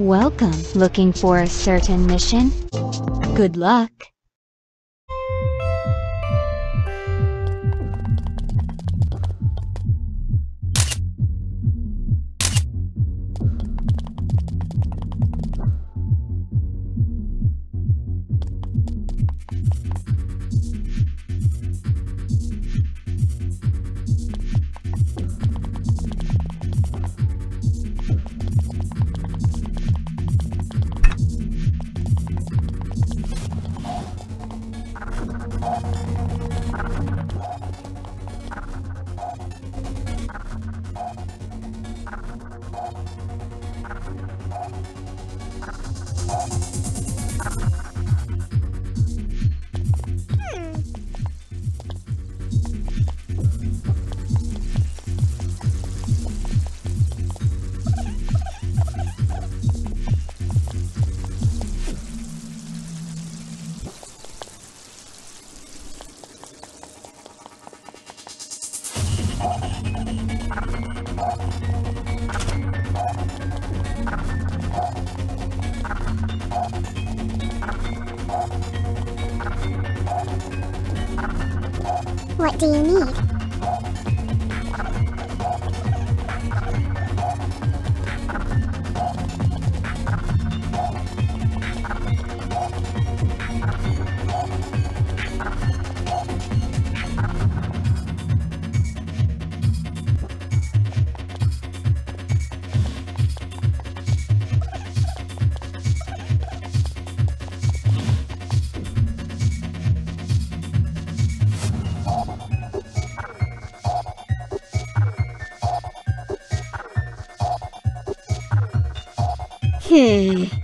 Welcome. Looking for a certain mission? Good luck. What do you need? Hmm.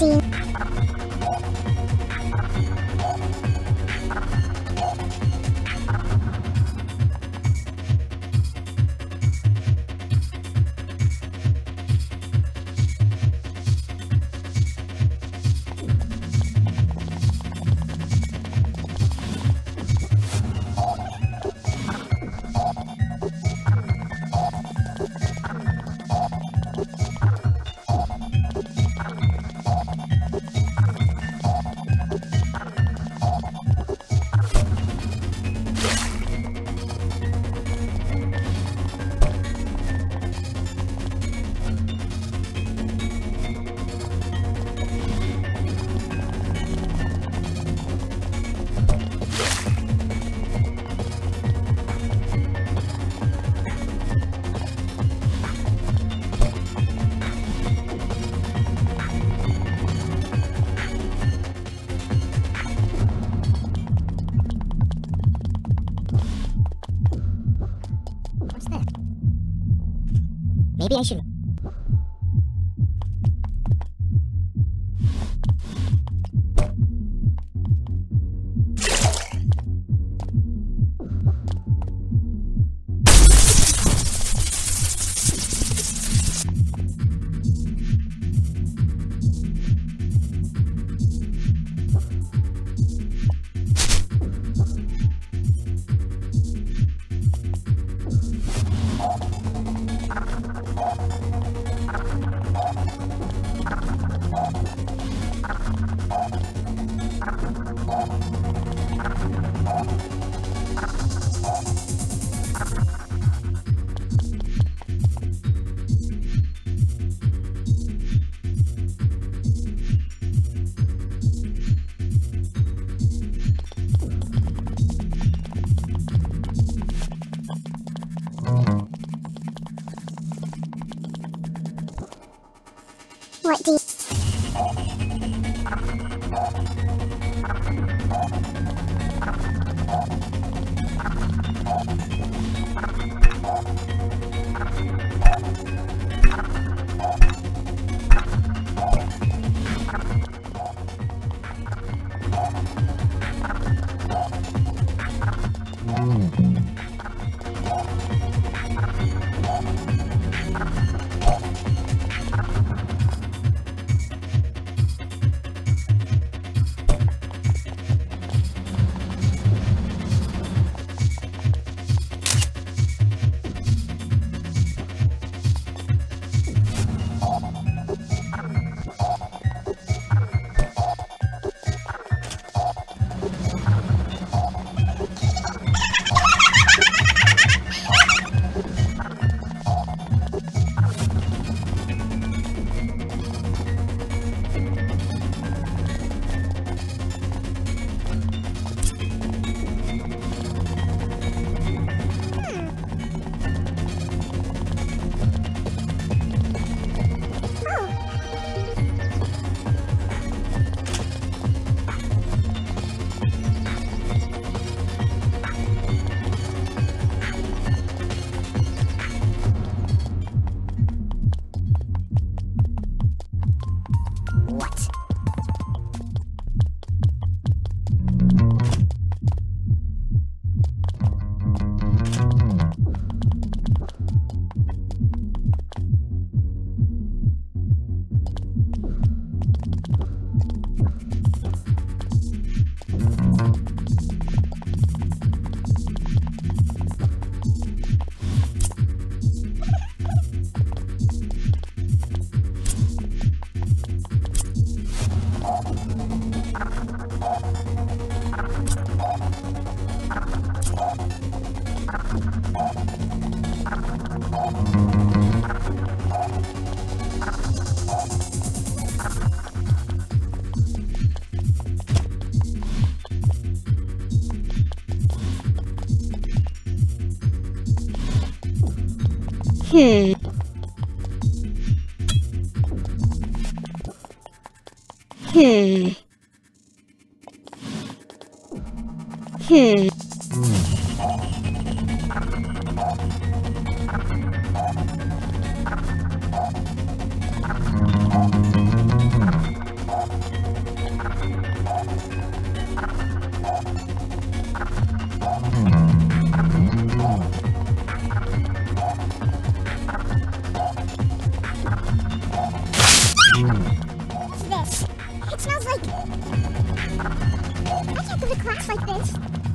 What do Hmm. Hmm. Like this.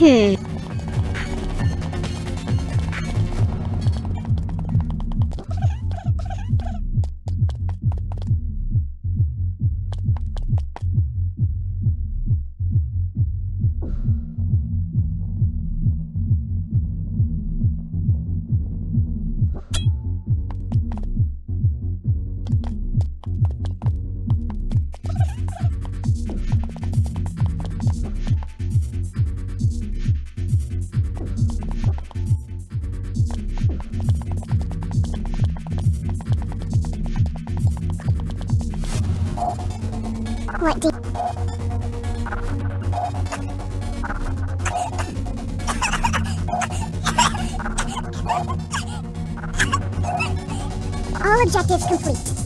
Hmm. What do All objectives complete.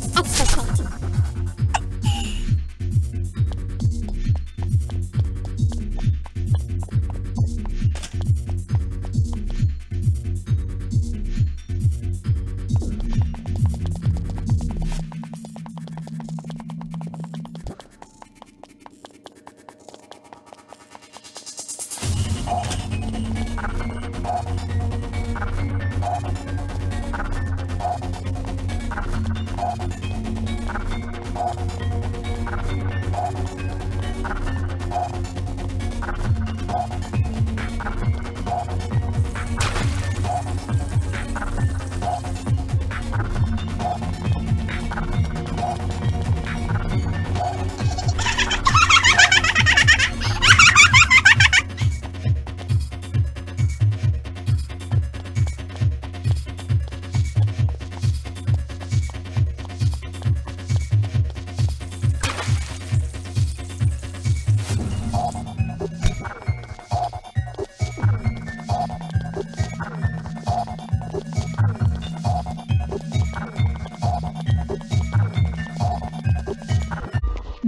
you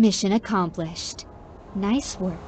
Mission accomplished. Nice work.